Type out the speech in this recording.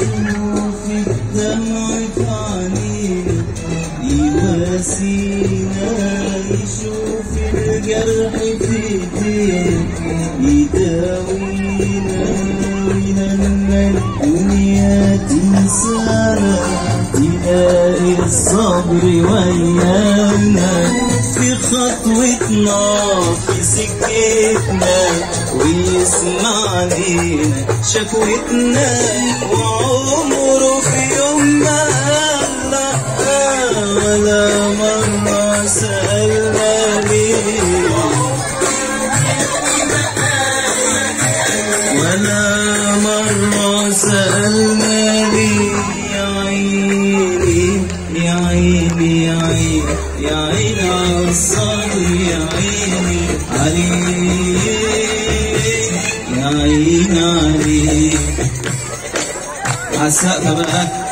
في عنينا يواسينا يشوف الجرح في ايدينا يداوينا ويهمنا الدنيا تنسانا تلاقي الصبر ويانا في خطوتنا في سكتنا ويسمع لينا شكوتنا وعلا ليه ولا مرة سألنا ليه يا عيني يا عيني يا عيني يا عيني الصبر يا عيني عليك يا عيني عليك عالسقف بقى